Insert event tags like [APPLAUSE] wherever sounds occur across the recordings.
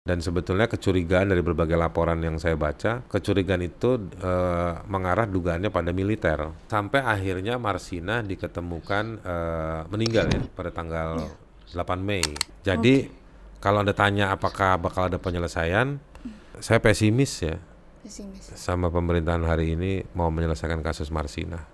Dan sebetulnya kecurigaan dari berbagai laporan yang saya baca, kecurigaan itu eh, mengarah dugaannya pada militer. Sampai akhirnya Marsina diketemukan eh, meninggal ya pada tanggal 8 Mei. Jadi kalau Anda tanya apakah bakal ada penyelesaian, saya pesimis ya Pesimis. sama pemerintahan hari ini mau menyelesaikan kasus Marsina.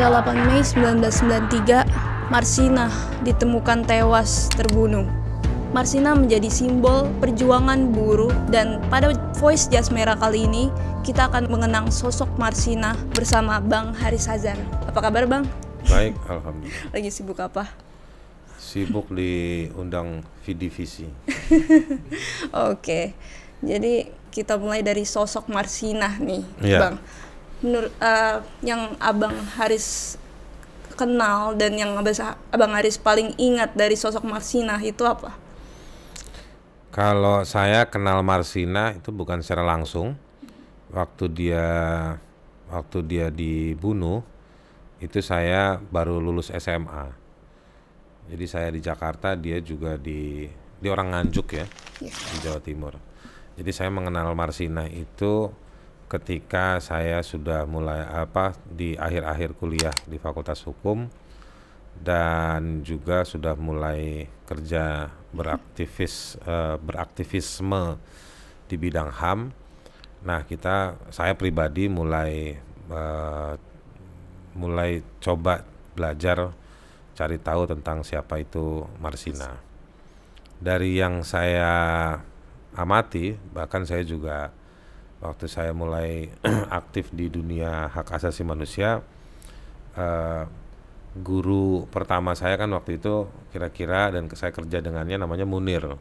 Pada 8 Mei 1993, Marsina ditemukan tewas terbunuh. Marsina menjadi simbol perjuangan buruh dan pada Voice Jazz Merah kali ini kita akan mengenang sosok Marsina bersama Bang Haris Hazar. Apa kabar Bang? Baik, alhamdulillah. [LAUGHS] Lagi sibuk apa? Sibuk diundang vidivisi. [LAUGHS] Oke, jadi kita mulai dari sosok Marsina nih, Iya. Bang. Menurut eh, yang Abang Haris kenal dan yang Abang Haris paling ingat dari sosok Marsina itu apa? Kalau saya kenal Marsina itu bukan secara langsung. Waktu dia waktu dia dibunuh itu saya baru lulus SMA. Jadi saya di Jakarta, dia juga di di orang Nganjuk ya, Iya. di Jawa Timur. Jadi saya mengenal Marsina itu ketika saya sudah mulai apa di akhir-akhir kuliah di Fakultas Hukum dan juga sudah mulai kerja beraktivis eh, beraktivisme di bidang HAM. Nah, kita saya pribadi mulai eh, mulai coba belajar cari tahu tentang siapa itu Marsina. Dari yang saya amati, bahkan saya juga waktu saya mulai [CLEARS THROAT] aktif di dunia hak asasi manusia, eh, guru pertama saya kan waktu itu kira-kira dan saya kerja dengannya namanya Munir.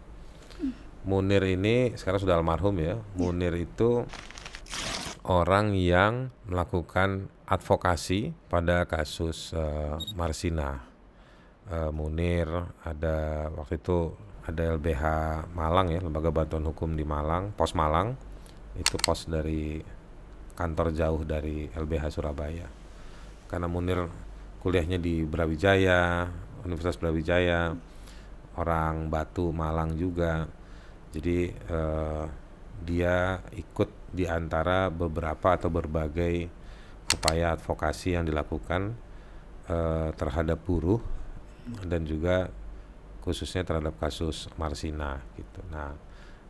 Munir ini sekarang sudah almarhum ya. Munir itu orang yang melakukan advokasi pada kasus eh, Marsina. Eh, Munir ada waktu itu ada LBH Malang ya, Lembaga Bantuan Hukum di Malang, Pos Malang. Itu pos dari kantor jauh dari LBH Surabaya. Karena Munir kuliahnya di Brawijaya, Universitas Brawijaya, orang Batu Malang juga. Jadi eh, dia ikut di antara beberapa atau berbagai upaya advokasi yang dilakukan eh, terhadap buruh dan juga khususnya terhadap kasus Marsina gitu. Nah,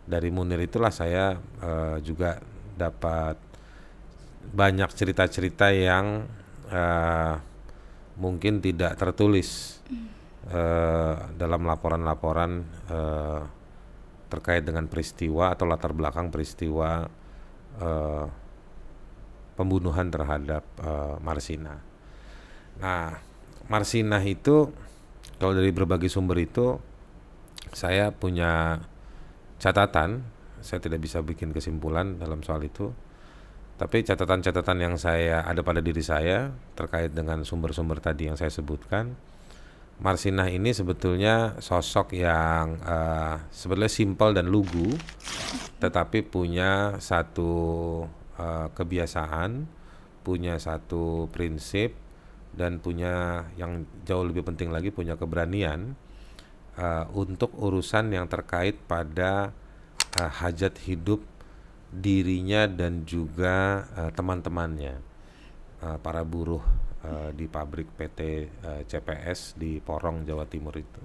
dari Munir itulah saya eh, juga dapat banyak cerita-cerita yang eh, mungkin tidak tertulis eh, dalam laporan-laporan eh, terkait dengan peristiwa atau latar belakang peristiwa eh, pembunuhan terhadap eh, Marsina. Nah, Marsina itu kalau dari berbagai sumber itu saya punya catatan, saya tidak bisa bikin kesimpulan dalam soal itu. Tapi catatan-catatan yang saya ada pada diri saya terkait dengan sumber-sumber tadi yang saya sebutkan, Marsinah ini sebetulnya sosok yang eh, sebetulnya simpel dan lugu, tetapi punya satu eh, kebiasaan, punya satu prinsip, dan punya yang jauh lebih penting lagi punya keberanian eh, untuk urusan yang terkait pada eh, hajat hidup dirinya dan juga eh, teman-temannya eh, para buruh eh, di pabrik PT eh, CPS di Porong Jawa Timur itu.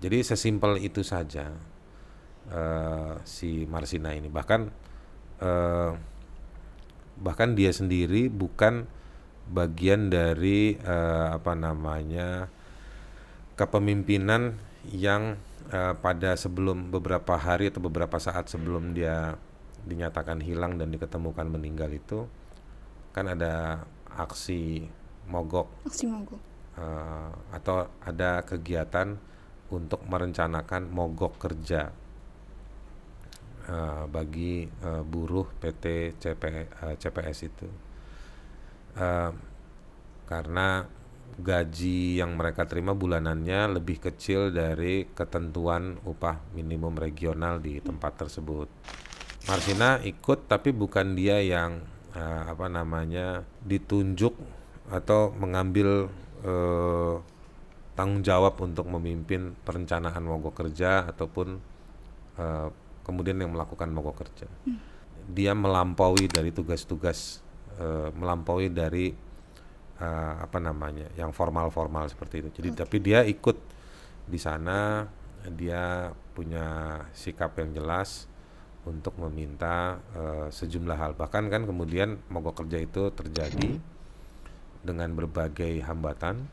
Jadi sesimpel itu saja eh, si Marsina ini bahkan eh, bahkan dia sendiri bukan bagian dari eh, apa namanya kepemimpinan yang eh, pada sebelum beberapa hari atau beberapa saat sebelum dia dinyatakan hilang dan diketemukan meninggal itu kan ada aksi mogok. Aksi mogok. eh, atau ada kegiatan untuk merencanakan mogok kerja. Eh, bagi eh, buruh PT CP, eh, CPS itu. Eh, karena gaji yang mereka terima bulanannya lebih kecil dari ketentuan upah minimum regional di tempat tersebut. Marsina ikut tapi bukan dia yang uh, apa namanya ditunjuk atau mengambil uh, tanggung jawab untuk memimpin perencanaan mogok kerja ataupun uh, kemudian yang melakukan mogok kerja. Hmm. Dia melampaui dari tugas-tugas uh, melampaui dari uh, apa namanya yang formal-formal seperti itu. Jadi okay. tapi dia ikut di sana dia punya sikap yang jelas untuk meminta uh, sejumlah hal. Bahkan kan kemudian mogok kerja itu terjadi dengan berbagai hambatan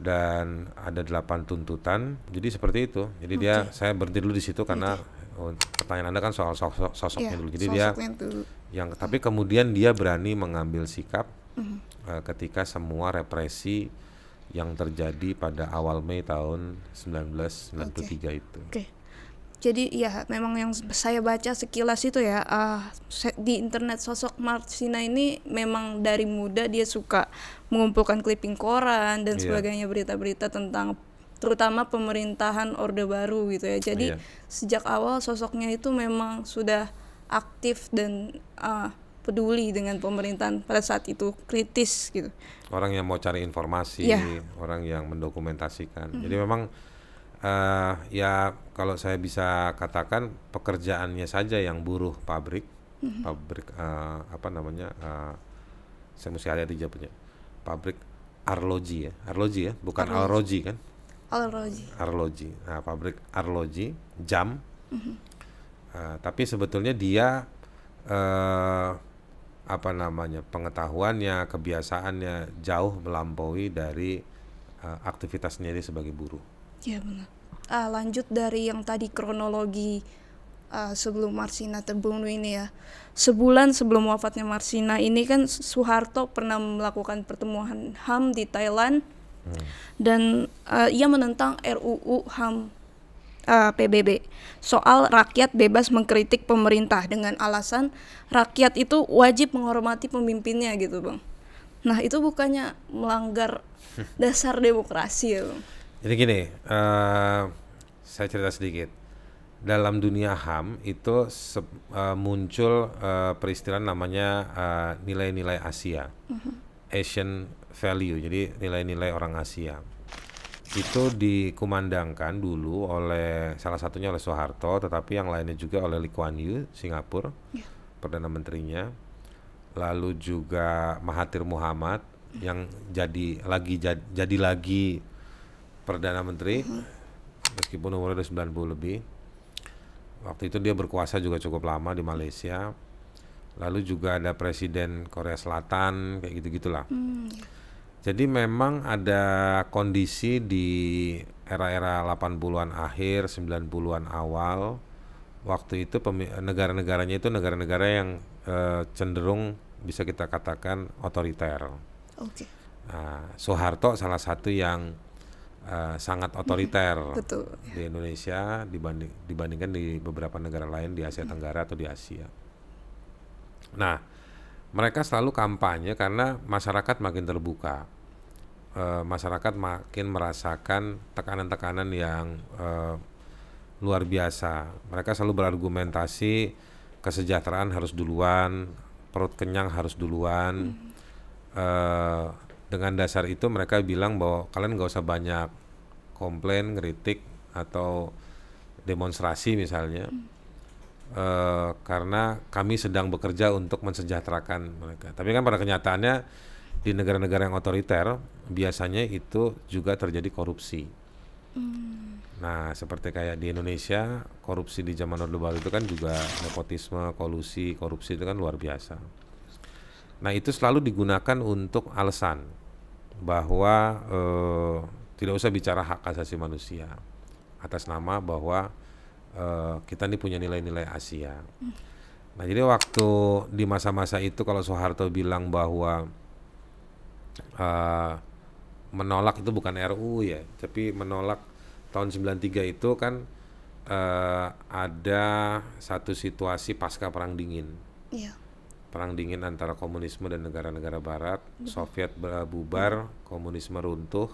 dan ada delapan tuntutan. Jadi seperti itu. Jadi okay. dia saya berhenti dulu di situ karena okay. oh, pertanyaan anda kan soal sosok sosoknya yeah, dulu. Jadi dia dulu. yang tapi kemudian dia berani mengambil sikap mm -hmm. Uh, ketika semua represi yang terjadi pada awal Mei tahun 1993 okay. itu. Okay jadi ya memang yang saya baca sekilas itu ya uh, di internet sosok Marcina ini memang dari muda dia suka mengumpulkan clipping koran dan yeah. sebagainya berita-berita tentang terutama pemerintahan Orde Baru gitu ya jadi yeah. sejak awal sosoknya itu memang sudah aktif dan uh, peduli dengan pemerintahan pada saat itu kritis gitu. Orang yang mau cari informasi yeah. orang yang mendokumentasikan. Mm -hmm. jadi memang uh, ya kalau saya bisa katakan pekerjaannya saja yang buruh pabrik mm-hmm. pabrik uh, apa namanya uh, saya mesti ada di punya. Pabrik arloji ya. Arloji ya bukan arloji, alroji kan? Arloji. Arloji. Nah pabrik arloji jam. Mm-hmm. uh, tapi sebetulnya dia uh, apa namanya pengetahuannya kebiasaannya jauh melampaui dari uh, aktivitasnya dia sebagai buruh Ya benar. Uh, lanjut dari yang tadi kronologi uh, sebelum Marsina terbunuh ini ya. Sebulan sebelum wafatnya Marsina ini kan Soeharto pernah melakukan pertemuan HAM di Thailand hmm. dan uh, ia menentang RUU HAM uh, PBB soal rakyat bebas mengkritik pemerintah dengan alasan rakyat itu wajib menghormati pemimpinnya gitu bang. Nah itu bukannya melanggar [LAUGHS] dasar demokrasi ya bang? Jadi gini, uh, saya cerita sedikit. Dalam dunia HAM itu uh, muncul uh, peristiwa namanya nilai-nilai uh, Asia, uh-huh. Asian value. Jadi nilai-nilai orang Asia itu dikumandangkan dulu oleh salah satunya oleh Soeharto, tetapi yang lainnya juga oleh Lee Kuan Yew Singapura, yeah. perdana menterinya, lalu juga Mahathir Muhammad yang jadi lagi jadi, jadi lagi perdana menteri meskipun umurnya udah 90 lebih. Waktu itu dia berkuasa juga cukup lama di Malaysia. Lalu juga ada presiden Korea Selatan kayak gitu gitulah hmm. Jadi memang ada kondisi di era-era 80-an akhir 90-an awal waktu itu negara-negaranya itu negara-negara yang uh, cenderung bisa kita katakan otoriter. Okay. Nah, Soeharto salah satu yang uh, sangat otoriter [LAUGHS] Betul. di Indonesia dibanding dibandingkan di beberapa negara lain di Asia Tenggara atau di Asia. Nah, mereka selalu kampanye karena masyarakat makin terbuka, uh, masyarakat makin merasakan tekanan-tekanan yang uh, luar biasa. Mereka selalu berargumentasi kesejahteraan harus duluan, perut kenyang harus duluan. Hmm. Uh, dengan dasar itu mereka bilang bahwa kalian nggak usah banyak komplain, ngeritik atau demonstrasi misalnya, hmm. Uh, karena kami sedang bekerja untuk mensejahterakan mereka. Tapi kan pada kenyataannya di negara-negara yang otoriter biasanya itu juga terjadi korupsi. Hmm. Nah, seperti kayak di Indonesia, korupsi di zaman Orde Baru itu kan juga nepotisme, kolusi, korupsi itu kan luar biasa. Nah, itu selalu digunakan untuk alasan bahwa uh, tidak usah bicara hak asasi manusia atas nama bahwa uh, kita ini punya nilai-nilai Asia. Nah jadi waktu di masa-masa itu kalau Soeharto bilang bahwa uh, menolak itu bukan RUU ya, tapi menolak tahun 93 itu kan uh, ada satu situasi pasca perang dingin. Iya. perang dingin antara komunisme dan negara-negara barat, Soviet bubar, komunisme runtuh,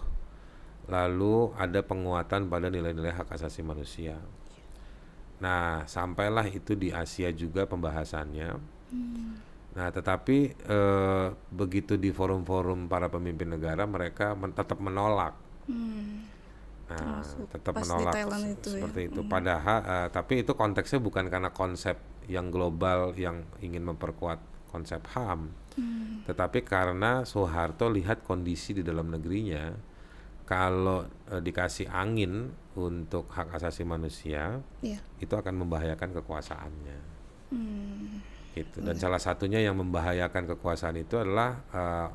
lalu ada penguatan pada nilai-nilai hak asasi manusia. Nah, sampailah itu di Asia juga pembahasannya. Nah, tetapi eh, begitu di forum-forum para pemimpin negara, mereka men- tetap menolak. Nah, tetap menolak itu ya. seperti itu. Padahal, eh, tapi itu konteksnya bukan karena konsep yang global yang ingin memperkuat konsep HAM, Hmm. tetapi karena Soeharto lihat kondisi di dalam negerinya, kalau eh, dikasih angin untuk hak asasi manusia, Iya. itu akan membahayakan kekuasaannya. Hmm. Gitu. Dan salah satunya yang membahayakan kekuasaan itu adalah eh,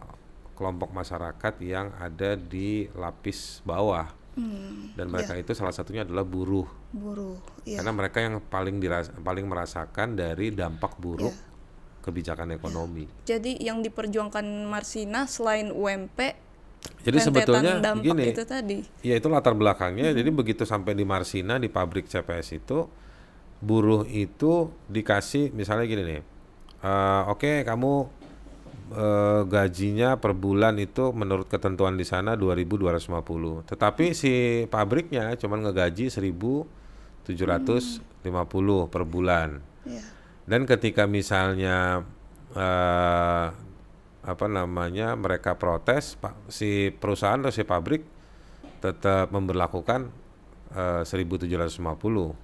kelompok masyarakat yang ada di lapis bawah Hmm. dan mereka itu salah satunya adalah buruh Buruh. Iya. karena mereka yang paling diras paling merasakan dari dampak buruk Iya. kebijakan ekonomi. Jadi yang diperjuangkan Marsina selain UMP Jadi rentetan sebetulnya gini, itu tadi. ya itu latar belakangnya. Jadi begitu sampai di Marsina di pabrik CPS itu buruh itu dikasih misalnya gini nih, eh, oke kamu eh, gajinya per bulan itu menurut ketentuan di sana 2.250. Tetapi si pabriknya cuman ngegaji 1.750 per bulan. Iya. Dan ketika misalnya eh, apa namanya mereka protes, pak si perusahaan atau si pabrik tetap memberlakukan eh, 1.750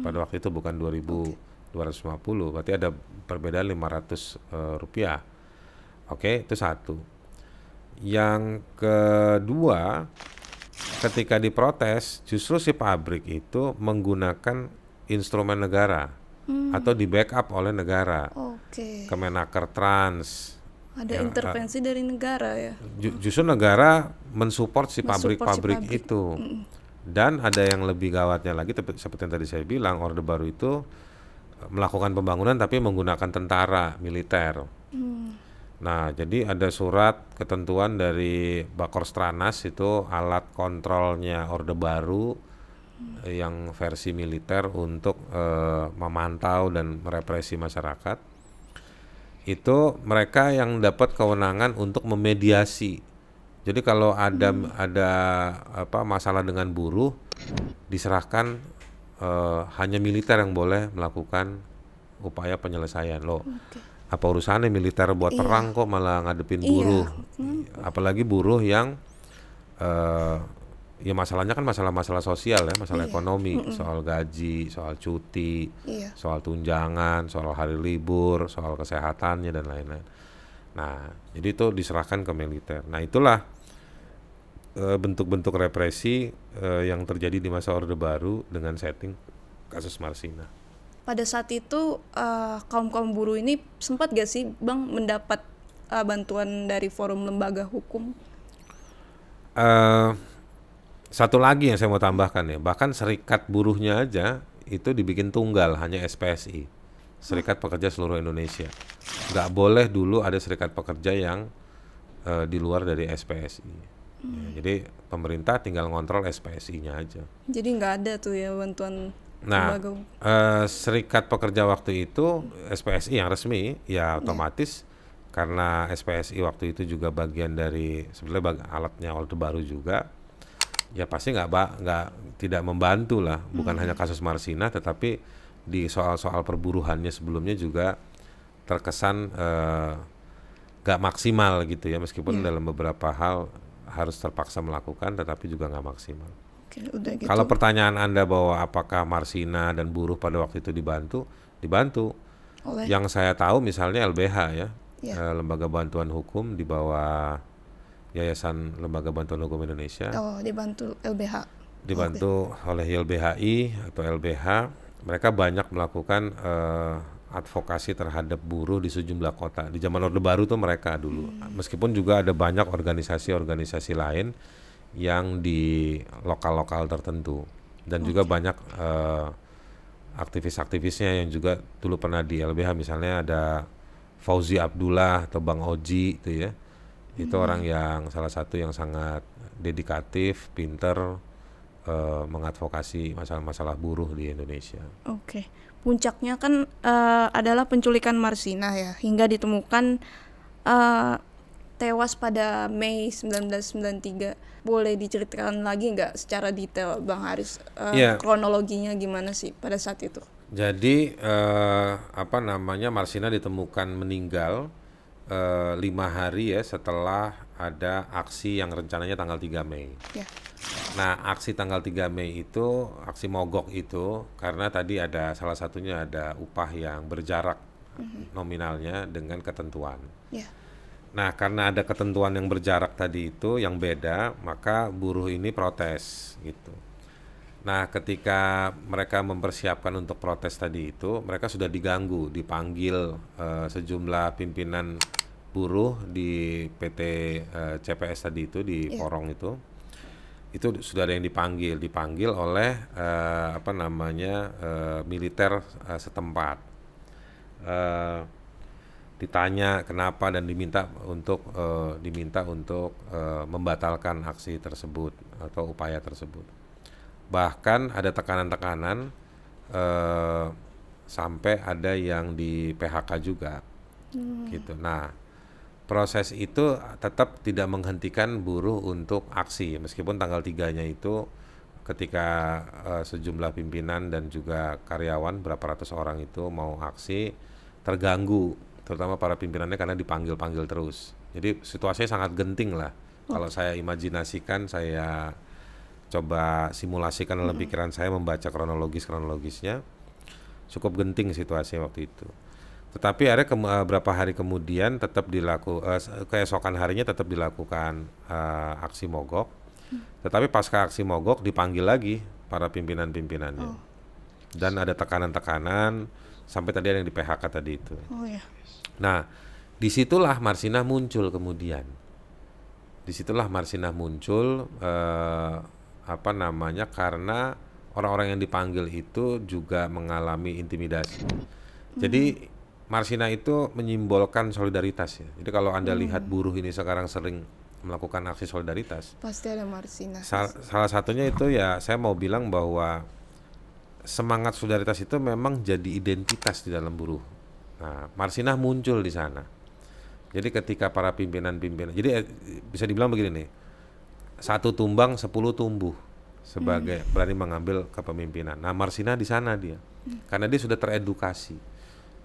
pada waktu itu bukan 2.250, berarti ada perbedaan 500 eh, rupiah. Oke, itu satu. Yang kedua, ketika diprotes, justru si pabrik itu menggunakan instrumen negara atau di backup oleh negara. Oke. Kemenaker Trans. Ada intervensi dari negara ya. Ju- justru negara mensupport si si pabrik-pabrik pabrik. itu. Dan ada yang lebih gawatnya lagi seperti yang tadi saya bilang, Orde Baru itu eh, melakukan pembangunan tapi menggunakan tentara, militer. Nah, jadi ada surat ketentuan dari Bakor Stranas itu alat kontrolnya Orde Baru eh, yang versi militer untuk eh, memantau dan merepresi masyarakat. Itu mereka yang dapat kewenangan untuk memediasi. Jadi kalau ada ada apa masalah dengan buruh diserahkan eh, hanya militer yang boleh melakukan upaya penyelesaian loh. Oke. Apa urusannya militer buat perang kok malah ngadepin buruh? Apalagi buruh yang eh ya masalahnya kan masalah-masalah sosial ya, masalah ekonomi, soal gaji, soal cuti, Iya. soal tunjangan, soal hari libur, soal kesehatannya dan lain-lain. Nah, jadi itu diserahkan ke militer. Nah, itulah eh, bentuk-bentuk represi eh, yang terjadi di masa Orde Baru dengan setting kasus Marsina. Pada saat itu eh, kaum-kaum buruh ini sempat gak sih Bang mendapat eh, bantuan dari forum lembaga hukum? eh satu lagi yang saya mau tambahkan ya, bahkan serikat buruhnya aja itu dibikin tunggal hanya SPSI, Serikat Pekerja Seluruh Indonesia. Nggak boleh dulu ada serikat pekerja yang eh, di luar dari SPSI. Ya, jadi pemerintah tinggal ngontrol SPSI-nya aja. Jadi nggak ada tuh ya bantuan Nah, hukum. eh, serikat pekerja waktu itu SPSI yang resmi ya otomatis karena SPSI waktu itu juga bagian dari sebenarnya bag- alatnya Orde Baru juga ya pasti nggak nggak tidak membantu lah bukan hanya kasus Marsina tetapi di soal-soal perburuhannya sebelumnya juga terkesan eh, nggak maksimal gitu ya meskipun dalam beberapa hal harus terpaksa melakukan tetapi juga nggak maksimal. Oke, udah gitu. Kalau pertanyaan Anda bahwa apakah Marsina dan buruh pada waktu itu dibantu, dibantu. oleh Yang saya tahu misalnya LBH ya, Ya. eh, Lembaga Bantuan Hukum di bawah Yayasan Lembaga Bantuan Hukum Indonesia, oh dibantu LBH. dibantu oleh YLBHI atau LBH, mereka banyak melakukan eh, advokasi terhadap buruh di sejumlah kota. Di zaman Orde Baru tuh mereka dulu. Meskipun juga ada banyak organisasi-organisasi lain yang di lokal-lokal tertentu dan juga banyak eh, aktivis-aktivisnya yang juga dulu pernah di LBH misalnya ada Fauzi Abdullah atau Bang Oji itu ya. Itu orang yang salah satu yang sangat dedikatif, pinter, uh, mengadvokasi masalah-masalah buruh di Indonesia. Oke, puncaknya kan uh, adalah penculikan Marsina ya, hingga ditemukan uh, tewas pada Mei 1993. Boleh diceritakan lagi nggak secara detail, Bang Haris, uh, yeah. kronologinya gimana sih pada saat itu? Jadi uh, apa namanya Marsina ditemukan meninggal uh, lima hari ya setelah ada aksi yang rencananya tanggal 3 Mei. Yeah. Nah aksi tanggal 3 Mei itu aksi mogok itu karena tadi ada salah satunya ada upah yang berjarak mm-hmm. nominalnya dengan ketentuan. Yeah. Nah karena ada ketentuan yang berjarak tadi itu yang beda maka buruh ini protes gitu. Nah, ketika mereka mempersiapkan untuk protes tadi itu, mereka sudah diganggu, dipanggil uh, sejumlah pimpinan buruh di PT uh, eh, CPS tadi itu di yeah. Porong itu. Itu sudah ada yang dipanggil, dipanggil oleh uh, apa namanya uh, militer uh, setempat. Uh, ditanya kenapa dan diminta untuk uh, diminta untuk uh, membatalkan aksi tersebut atau upaya tersebut bahkan ada tekanan-tekanan eh, sampai ada yang di PHK juga hmm. gitu nah proses itu tetap tidak menghentikan buruh untuk aksi meskipun tanggal tiganya itu ketika uh, sejumlah pimpinan dan juga karyawan berapa ratus orang itu mau aksi terganggu terutama para pimpinannya karena dipanggil-panggil terus jadi situasinya sangat genting lah oh. kalau saya imajinasikan saya coba simulasikan dalam hmm. pikiran saya membaca kronologis kronologisnya cukup genting situasi waktu itu tetapi ada ke, uh, beberapa hari kemudian tetap dilaku uh, keesokan harinya tetap dilakukan uh, aksi mogok hmm. tetapi pasca aksi mogok dipanggil lagi para pimpinan-pimpinannya oh. dan ada tekanan-tekanan sampai tadi ada yang di PHK tadi itu oh, yeah. nah di situlah Marsina muncul kemudian di situlah Marsina muncul uh, apa namanya karena orang-orang yang dipanggil itu juga mengalami intimidasi. Hmm. Jadi Marsina itu menyimbolkan solidaritas ya. Jadi kalau anda hmm. lihat buruh ini sekarang sering melakukan aksi solidaritas, pasti ada Marsina. Sal salah satunya itu ya saya mau bilang bahwa semangat solidaritas itu memang jadi identitas di dalam buruh. Nah, Marsina muncul di sana. Jadi ketika para pimpinan-pimpinan, jadi eh, bisa dibilang begini nih, satu tumbang sepuluh tumbuh sebagai hmm. berani mengambil kepemimpinan. Nah Marsina di sana dia, hmm. karena dia sudah teredukasi,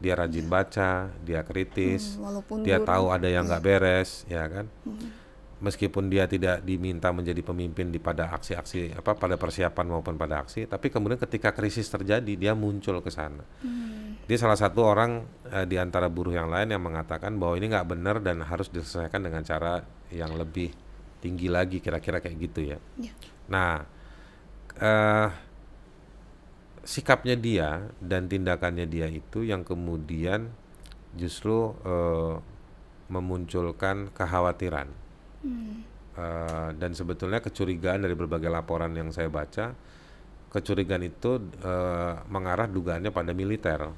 dia rajin baca, dia kritis, hmm, dia tahu ada yang nggak beres, ya kan. Hmm. Meskipun dia tidak diminta menjadi pemimpin di pada aksi-aksi apa pada persiapan maupun pada aksi, tapi kemudian ketika krisis terjadi dia muncul ke sana. Hmm. Dia salah satu orang eh, di antara buruh yang lain yang mengatakan bahwa ini nggak benar dan harus diselesaikan dengan cara yang lebih tinggi lagi kira-kira kayak gitu ya. ya. Nah, uh, sikapnya dia dan tindakannya dia itu yang kemudian justru uh, memunculkan kekhawatiran. Hmm. Uh, dan sebetulnya kecurigaan dari berbagai laporan yang saya baca, kecurigaan itu uh, mengarah dugaannya pada militer,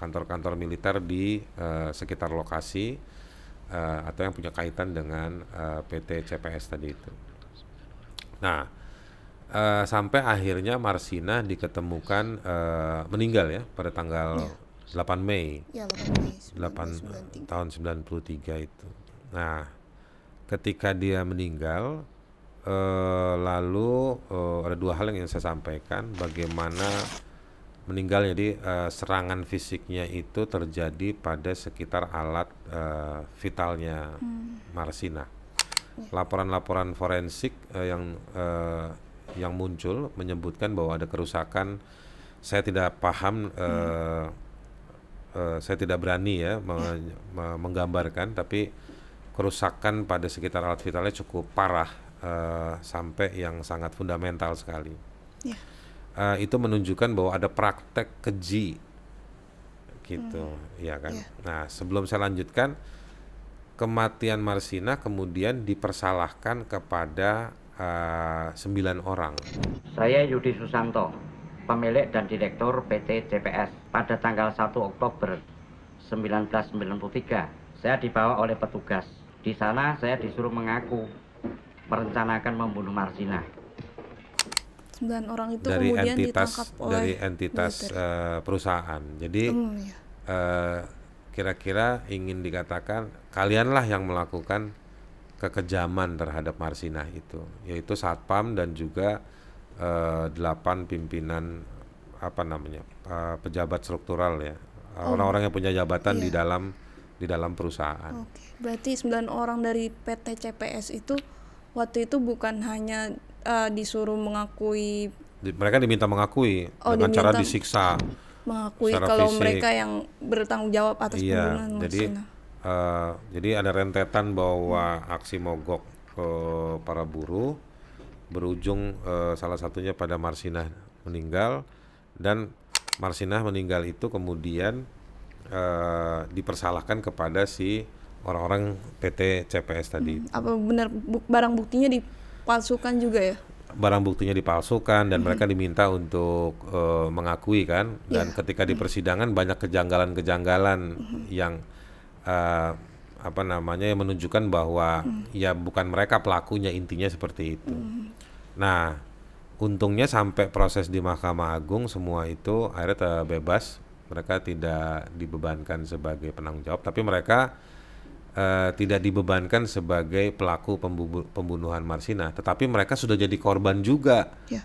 kantor-kantor uh, militer di uh, sekitar lokasi uh, atau yang punya kaitan dengan uh, PT CPS tadi itu. Nah, uh, sampai akhirnya Marsina diketemukan uh, meninggal ya pada tanggal ya. 8 Mei. Ya, 8 Mei 8 tahun 93 itu. Nah, ketika dia meninggal uh, lalu uh, ada dua hal yang ingin saya sampaikan bagaimana meninggal jadi uh, serangan fisiknya itu terjadi pada sekitar alat uh, vitalnya hmm. Marsina. Ya. Laporan-laporan forensik uh, yang uh, yang muncul menyebutkan bahwa ada kerusakan. Saya tidak paham, hmm. uh, uh, saya tidak berani ya me ya. me menggambarkan, tapi kerusakan pada sekitar alat vitalnya cukup parah uh, sampai yang sangat fundamental sekali. Ya uh, itu menunjukkan bahwa ada praktek keji gitu hmm. ya kan yeah. nah sebelum saya lanjutkan kematian Marsina kemudian dipersalahkan kepada uh, sembilan orang saya Yudi Susanto pemilik dan direktur PT CPS pada tanggal 1 Oktober 1993 saya dibawa oleh petugas di sana saya disuruh mengaku merencanakan membunuh Marsina Sembilan orang itu dari kemudian entitas ditangkap oleh dari entitas militer. eh, perusahaan. Jadi Hmm, iya. eh, kira-kira ingin dikatakan kalianlah yang melakukan kekejaman terhadap Marsinah itu, yaitu satpam dan juga eh, delapan pimpinan apa namanya eh, pejabat struktural ya, orang-orang yang punya jabatan di iya. dalam di dalam perusahaan. Oke, berarti sembilan orang dari PT CPS itu waktu itu bukan hanya eh, disuruh mengakui Di- mereka diminta mengakui Oh, dengan cara diminta- disiksa. mengakui kalau fisik. mereka yang bertanggung jawab atas Iya, pembunuhan jadi. Eh, jadi ada rentetan bahwa aksi mogok ke para buruh berujung eh, salah satunya pada Marsinah meninggal. Dan Marsinah meninggal itu kemudian eh, dipersalahkan kepada si orang-orang PT CPS tadi. Apa benar bu- barang buktinya dipalsukan juga ya? barang buktinya dipalsukan dan mereka diminta untuk eh, mengakui kan. Dan ketika di persidangan banyak kejanggalan-kejanggalan yang eh, apa namanya yang menunjukkan bahwa ya bukan mereka pelakunya intinya seperti itu. Nah, untungnya sampai proses di Mahkamah Agung semua itu akhirnya terbebas, mereka tidak dibebankan sebagai penanggung jawab tapi mereka eh, tidak dibebankan sebagai pelaku pembu- pembunuhan Marsina, tetapi mereka sudah jadi korban juga Ya.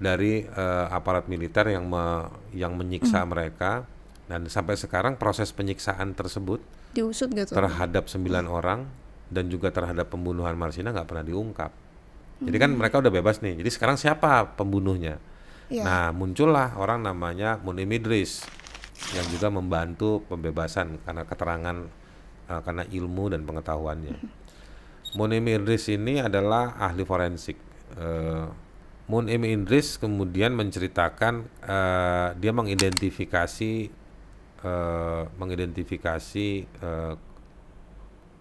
dari eh, aparat militer yang me- yang menyiksa mereka dan sampai sekarang proses penyiksaan tersebut Diusut gitu. terhadap sembilan orang dan juga terhadap pembunuhan Marsina nggak pernah diungkap. Jadi kan mereka udah bebas nih. Jadi sekarang siapa pembunuhnya? Iya. Nah muncullah orang namanya Munim Idris yang juga membantu pembebasan karena keterangan eh, karena ilmu dan pengetahuannya. [LAUGHS] Munim Idris ini adalah ahli forensik. Eh, Munim Idris kemudian menceritakan eh, dia mengidentifikasi eh, mengidentifikasi eh,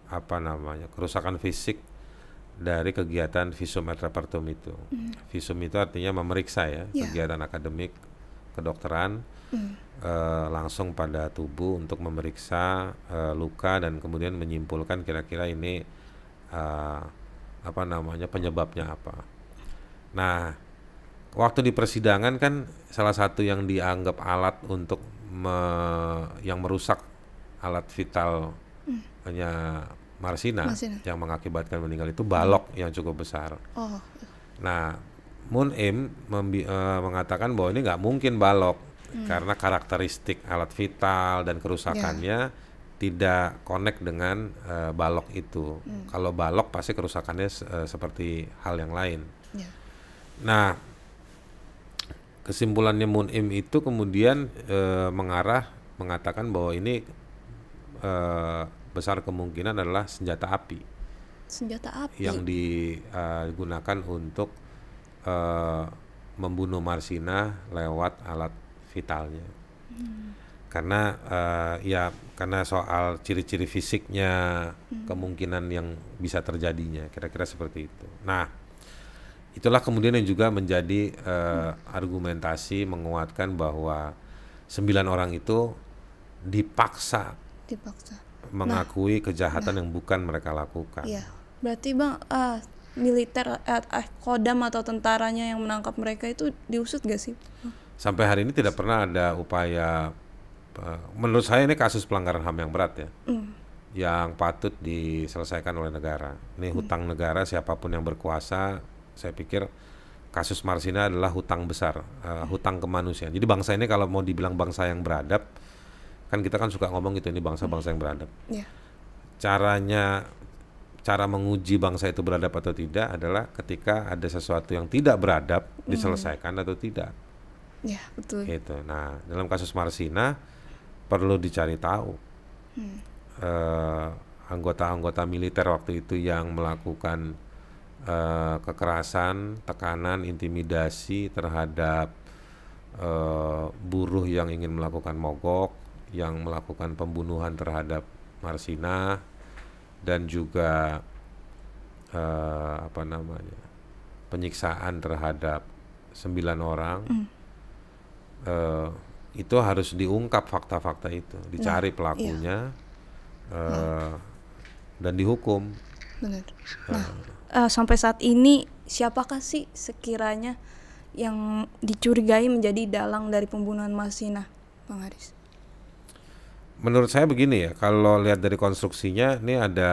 apa namanya kerusakan fisik dari kegiatan visum et repertum itu. Visum itu artinya memeriksa ya Iya. kegiatan akademik kedokteran eh, langsung pada tubuh untuk memeriksa eh, luka dan kemudian menyimpulkan kira-kira ini eh, apa namanya penyebabnya apa. Nah, waktu di persidangan kan salah satu yang dianggap alat untuk me- yang merusak alat vital hanya Marsina, Marsina. yang mengakibatkan meninggal itu balok yang cukup besar. Oh, Nah, Moon Im membi- eh, mengatakan bahwa ini nggak mungkin balok karena karakteristik alat vital dan kerusakannya tidak connect dengan eh, balok itu. Kalau balok pasti kerusakannya eh, seperti hal yang lain. ya. Nah, kesimpulannya Moon Im itu kemudian eh, mengarah mengatakan bahwa ini eh, besar kemungkinan adalah senjata api Senjata api. yang digunakan untuk eh, membunuh Marsina lewat alat vitalnya. Karena eh, ya karena soal ciri-ciri fisiknya kemungkinan yang bisa terjadinya kira-kira seperti itu. Nah, itulah kemudian yang juga menjadi eh, argumentasi menguatkan bahwa sembilan orang itu dipaksa dipaksa. mengakui kejahatan yang bukan mereka lakukan. Iya. Berarti Bang ah, militer eh, eh, Kodam atau tentaranya yang menangkap mereka itu diusut gak sih? Sampai hari ini tidak pernah ada upaya menurut saya ini kasus pelanggaran HAM yang berat ya. Yang patut diselesaikan oleh negara. Ini hutang negara siapa pun yang berkuasa, saya pikir kasus Marsina adalah hutang besar, eh, hutang kemanusiaan. Jadi bangsa ini kalau mau dibilang bangsa yang beradab, kan kita kan suka ngomong gitu ini bangsa-bangsa yang beradab. Iya. Caranya cara menguji bangsa itu beradab atau tidak adalah ketika ada sesuatu yang tidak beradab diselesaikan atau tidak. Ya, betul. Gitu. Nah, dalam kasus Marsina perlu dicari tahu eh, anggota-anggota militer waktu itu yang melakukan eh, kekerasan, tekanan, intimidasi terhadap eh, buruh yang ingin melakukan mogok, yang melakukan pembunuhan terhadap Marsina dan juga eh, apa namanya penyiksaan terhadap sembilan orang eh, itu harus diungkap fakta-fakta itu, dicari pelakunya eh, dan dihukum. Benar. Nah, eh, sampai saat ini siapakah sih sekiranya yang dicurigai menjadi dalang dari pembunuhan Marsina, Bang Haris? Menurut saya begini ya, kalau lihat dari konstruksinya, ini ada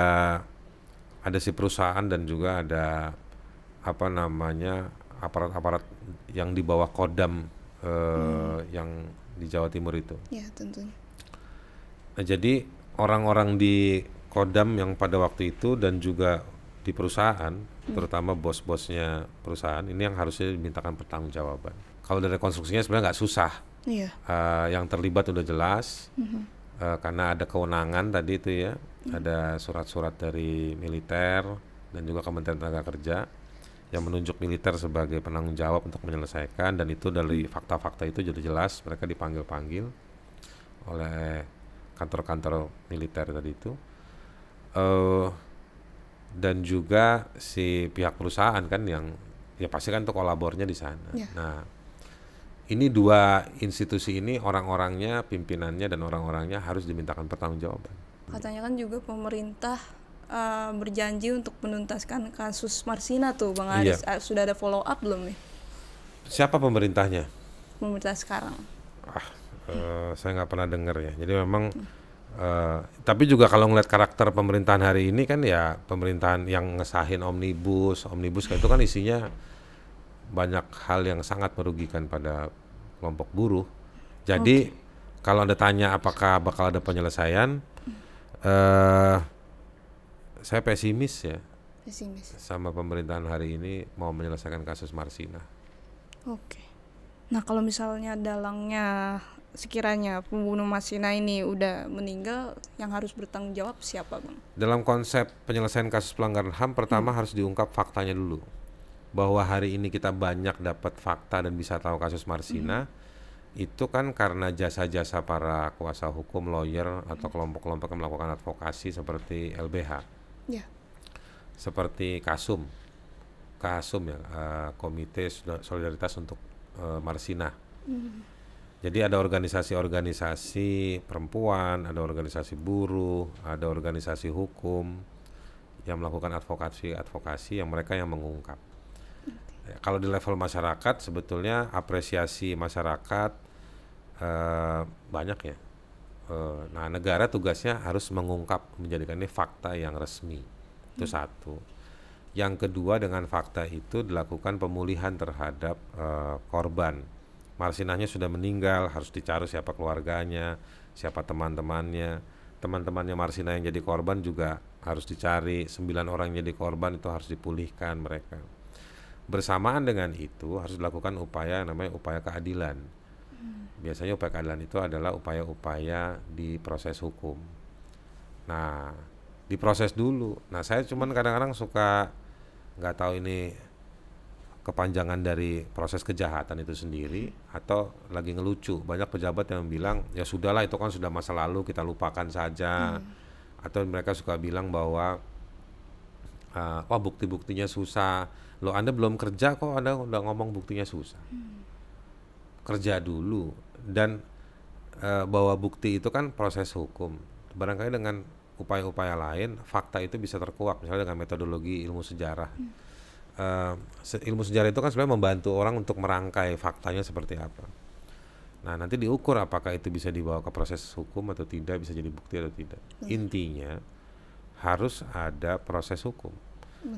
ada si perusahaan dan juga ada apa namanya aparat-aparat yang di bawah Kodam eh, yang di Jawa Timur itu. Ya, tentunya. Nah, jadi orang-orang di Kodam yang pada waktu itu dan juga di perusahaan, terutama bos-bosnya perusahaan, ini yang harusnya dimintakan pertanggungjawaban. Kalau dari konstruksinya sebenarnya nggak susah. Iya. Eh, yang terlibat udah jelas Eh, karena ada kewenangan tadi itu ya, ada surat-surat dari militer dan juga Kementerian Tenaga Kerja yang menunjuk militer sebagai penanggung jawab untuk menyelesaikan dan itu dari fakta-fakta itu jadi jelas mereka dipanggil-panggil oleh kantor-kantor militer tadi itu. eh dan juga si pihak perusahaan kan yang ya pasti kan untuk kolabornya di sana. Ya. Nah, ini dua institusi ini orang-orangnya, pimpinannya dan orang-orangnya harus dimintakan pertanggungjawaban. Katanya kan juga pemerintah eh, berjanji untuk menuntaskan kasus Marsina tuh, Bang Iya. Haris. Eh, Sudah ada follow up belum nih Siapa pemerintahnya? pemerintah sekarang? Ah, eh, saya nggak pernah dengar ya. Jadi memang, eh, tapi juga kalau ngeliat karakter pemerintahan hari ini kan ya pemerintahan yang ngesahin omnibus, omnibus kan itu kan isinya banyak hal yang sangat merugikan pada kelompok buruh. Jadi kalau anda tanya apakah bakal ada penyelesaian, eh saya pesimis ya Pesimis. sama pemerintahan hari ini mau menyelesaikan kasus Marsina. Oke. Nah, kalau misalnya dalangnya sekiranya pembunuh Marsina ini udah meninggal, yang harus bertanggung jawab siapa, Bang? Dalam konsep penyelesaian kasus pelanggaran HAM pertama harus diungkap faktanya dulu. Bahwa hari ini kita banyak dapat fakta dan bisa tahu kasus Marsina itu kan karena jasa-jasa para kuasa hukum, lawyer atau kelompok-kelompok yang melakukan advokasi seperti LBH, Ya. seperti Kasum. Kasum ya, eh, Komite Solidaritas untuk eh, Marsina. Jadi ada organisasi-organisasi perempuan, ada organisasi buruh, ada organisasi hukum yang melakukan advokasi-advokasi yang mereka yang mengungkap. Ya, Kalau di level masyarakat sebetulnya apresiasi masyarakat eh, banyak ya. Eh, nah negara tugasnya harus mengungkap menjadikan ini fakta yang resmi itu satu. Yang kedua dengan fakta itu dilakukan pemulihan terhadap eh, korban. Marsinahnya sudah meninggal, harus dicari siapa keluarganya, siapa teman-temannya. Teman-temannya Marsina yang jadi korban juga harus dicari. Sembilan orang yang jadi korban itu harus dipulihkan mereka. Bersamaan dengan itu harus dilakukan upaya yang namanya upaya keadilan. Biasanya upaya keadilan itu adalah upaya-upaya di proses hukum. Nah, diproses dulu. Nah, saya cuman kadang-kadang suka nggak tahu ini kepanjangan dari proses kejahatan itu sendiri atau lagi ngelucu. Banyak pejabat yang bilang ya sudahlah itu kan sudah masa lalu kita lupakan saja. Atau mereka suka bilang bahwa ah, wah bukti-buktinya susah. Loh Anda belum kerja kok Anda udah ngomong buktinya susah. Kerja dulu dan eh, bahwa bukti itu kan proses hukum. Barangkali dengan upaya-upaya lain fakta itu bisa terkuak misalnya dengan metodologi ilmu sejarah. Eh, se- ilmu sejarah itu kan sebenarnya membantu orang untuk merangkai faktanya seperti apa. Nah, nanti diukur apakah itu bisa dibawa ke proses hukum atau tidak, bisa jadi bukti atau tidak. Intinya harus ada proses hukum.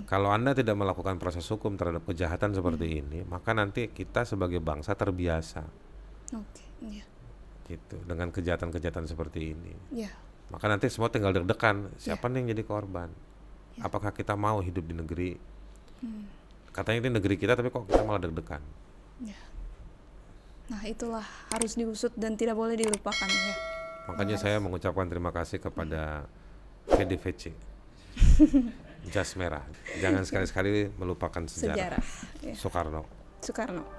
Kalau Anda tidak melakukan proses hukum terhadap kejahatan seperti ini, maka nanti kita sebagai bangsa terbiasa Oke, iya. gitu dengan kejahatan-kejahatan seperti ini. Ya. Maka nanti semua tinggal deg-degan, siapa nih yang jadi korban? Apakah kita mau hidup di negeri katanya ini negeri kita tapi kok kita malah deg-degan? Ya. Nah, itulah harus diusut dan tidak boleh dilupakan ya. Makanya saya mengucapkan terima kasih kepada VDVC. [LAUGHS] Jas merah. Jangan sekali-sekali melupakan sejarah. Sejarah. Ya. Soekarno. Soekarno.